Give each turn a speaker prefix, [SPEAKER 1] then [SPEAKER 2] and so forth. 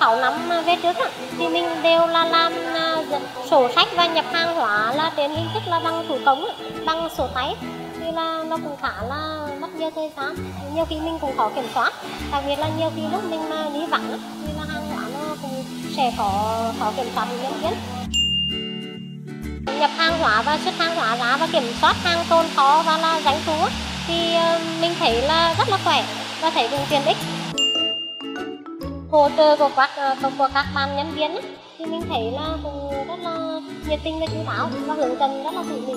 [SPEAKER 1] 6 năm về trước á, thì mình đều là làm à, sổ sách và nhập hàng hóa là trên hình thức là bằng thủ công á, bằng sổ tay. Thì là nó cũng khá là mất nhiều thời gian nhiều khi mình cũng khó kiểm soát. Đặc biệt là nhiều khi lúc mình mà đi vắng á, thì là hàng hóa nó cũng sẽ khó khó kiểm soát nhân viên. Nhập hàng hóa và xuất hàng hóa ra và kiểm soát hàng tồn kho và là doanh thu thì ờ, mình thấy là rất là khỏe và thấy cũng tiện ích hỗ trợ của các ờ, của, các bạn nhân viên thì mình thấy là cũng rất là nhiệt tình và chú đáo và hướng dẫn rất là tỉ mỉ.